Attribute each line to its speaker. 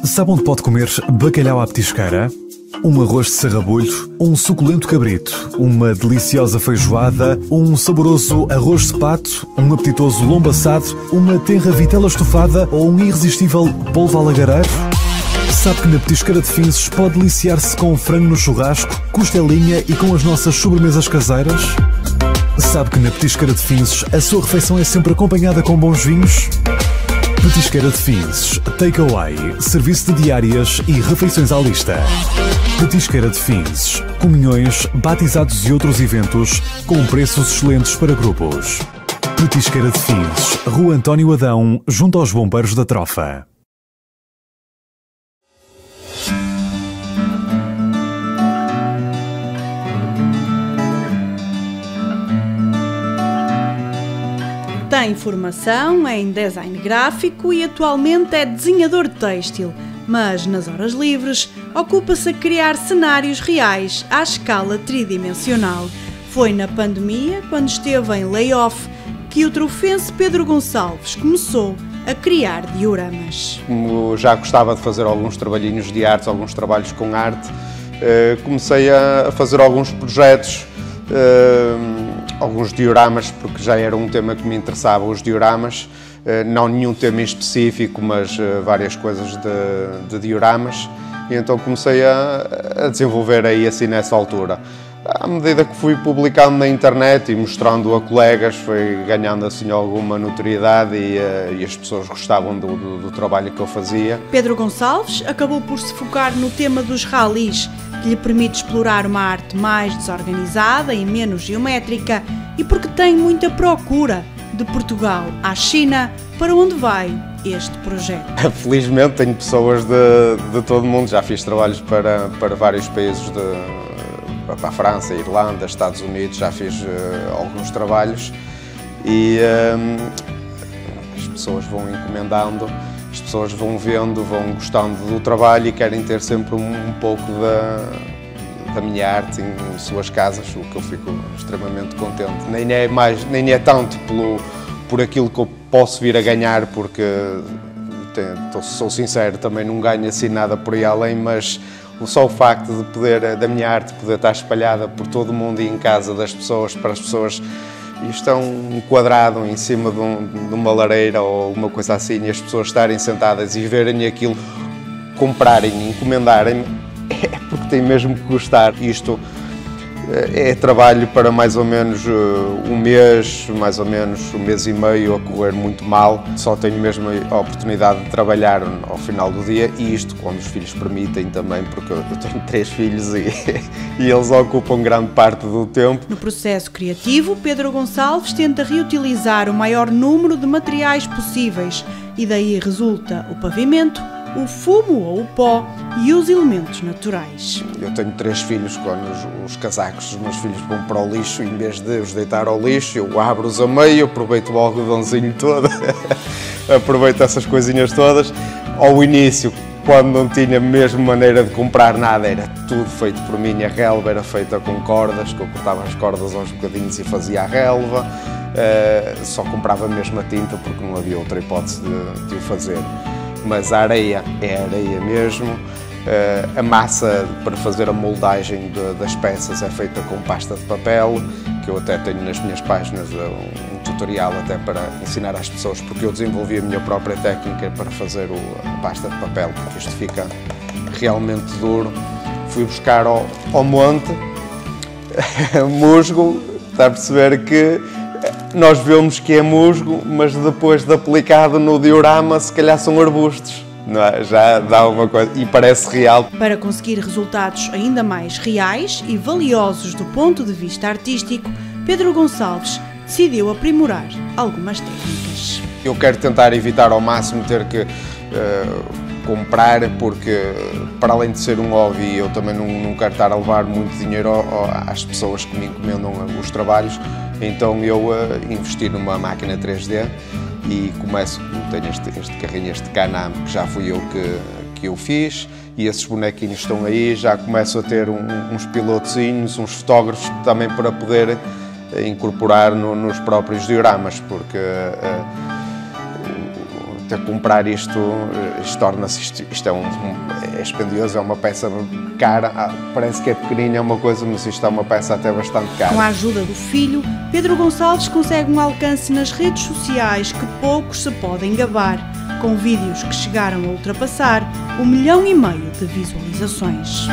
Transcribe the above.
Speaker 1: Sabe onde pode comer bacalhau à petisqueira? Um arroz de sarrabulho, um suculento cabrito, uma deliciosa feijoada, um saboroso arroz de pato, um apetitoso lombo assado, uma tenra vitela estufada ou um irresistível polvo alagareiro? Sabe que na Petisqueira de Finsos pode deliciar-se com frango no churrasco, costelinha e com as nossas sobremesas caseiras? Sabe que na Petisqueira de Finsos a sua refeição é sempre acompanhada com bons vinhos? Petisqueira de Fins, Takeaway, serviço de diárias e refeições à lista. Petisqueira de Fins, comunhões, batizados e outros eventos com preços excelentes para grupos. Petisqueira de Fins, Rua António Adão, junto aos Bombeiros da Trofa.
Speaker 2: Tem formação em design gráfico e atualmente é desenhador têxtil, mas nas horas livres ocupa-se a criar cenários reais à escala tridimensional. Foi na pandemia, quando esteve em layoff, que o trofense Pedro Gonçalves começou a criar dioramas.
Speaker 3: Como já gostava de fazer alguns trabalhinhos de arte, alguns trabalhos com arte, eh, comecei a fazer alguns projetos eh, alguns dioramas, porque já era um tema que me interessava, os dioramas, eh, não nenhum tema em específico, mas eh, várias coisas de, de dioramas, e então comecei a, a, desenvolver aí assim nessa altura. À medida que fui publicando na internet e mostrando a colegas, foi ganhando assim alguma notoriedade e, eh, e as pessoas gostavam do, do, do trabalho que eu fazia.
Speaker 2: Pedro Gonçalves acabou por se focar no tema dos ralis, que lhe permite explorar uma arte mais desorganizada e menos geométrica e porque tem muita procura de Portugal à China, para onde vai este projeto?
Speaker 3: Felizmente tenho pessoas de, de todo o mundo, já fiz trabalhos para, para vários países, de, para a França, Irlanda, Estados Unidos, já fiz uh, alguns trabalhos. E um, as pessoas vão encomendando as pessoas vão vendo, vão gostando do trabalho e querem ter sempre um, um pouco da, da minha arte em, suas casas, o que eu fico extremamente contente. Nem é, mais, nem é tanto pelo, por aquilo que eu posso vir a ganhar, porque tem, sou sincero, também não ganho assim nada por aí além, mas só o facto de poder, da minha arte poder estar espalhada por todo o mundo e em casa das pessoas, para as pessoas isto é um quadrado em cima de, um, de, uma lareira ou uma coisa assim e as pessoas estarem sentadas e verem aquilo, comprarem, encomendarem, é porque tem mesmo que gostar. Isto é, é trabalho para mais ou menos uh, um mês, mais ou menos um mês e meio a correr muito mal. Só tenho mesmo a oportunidade de trabalhar ao final do dia e isto quando os filhos permitem também, porque eu tenho três filhos e, e eles ocupam grande parte do tempo.
Speaker 2: No processo criativo, Pedro Gonçalves tenta reutilizar o maior número de materiais possíveis e daí resulta o pavimento, o fumo ou o pó e os elementos naturais.
Speaker 3: Eu tenho três filhos, quando os, os casacos dos meus filhos vão para o lixo, em vez de os deitar ao lixo, eu abro-os a meio, aproveito o algodãozinho todo, aproveito essas coisinhas todas. Ao início, quando não tinha mesmo maneira de comprar nada, era tudo feito por mim, a relva era feita com cordas, que eu cortava as cordas aos bocadinhos e fazia a relva, uh, só comprava mesmo a tinta porque não havia outra hipótese de, de o fazer mas a areia é areia mesmo. Uh, a massa para fazer a moldagem de, das peças é feita com pasta de papel, que eu até tenho nas minhas páginas eh, um, tutorial até para ensinar às pessoas, porque eu desenvolvi a minha própria técnica para fazer a pasta de papel, porque isto fica realmente duro. Fui buscar ao, ao monte musgo, está a perceber que nós vemos que é musgo, mas depois de aplicado no diorama, se calhar são arbustos. É? Já dá uma coisa e parece real.
Speaker 2: Para conseguir resultados ainda mais reais e valiosos do ponto de vista artístico, Pedro Gonçalves decidiu aprimorar algumas técnicas.
Speaker 3: Eu quero tentar evitar ao máximo ter que uh, comprar, porque para além de ser um hobby, eu também não, não quero estar a levar muito dinheiro às pessoas que me encomendam os trabalhos. Então eu uh, investi numa máquina 3D e começo, tenho este, este carrinho, este Canam, que já fui eu que, que eu fiz, e esses bonequinhos estão aí, já começo a ter um, uns pilotozinhos, uns fotógrafos também para poder incorporar no, nos próprios dioramas, porque uh, que comprar isto, isto torna-se, isto, isto, é, um, é expendioso, é uma peça cara, ah, parece que é pequenina, é uma coisa, mas isto é uma peça até bastante cara.
Speaker 2: Com a ajuda do filho, Pedro Gonçalves consegue um alcance nas redes sociais que poucos se podem gabar, com vídeos que chegaram a ultrapassar um milhão e meio de visualizações.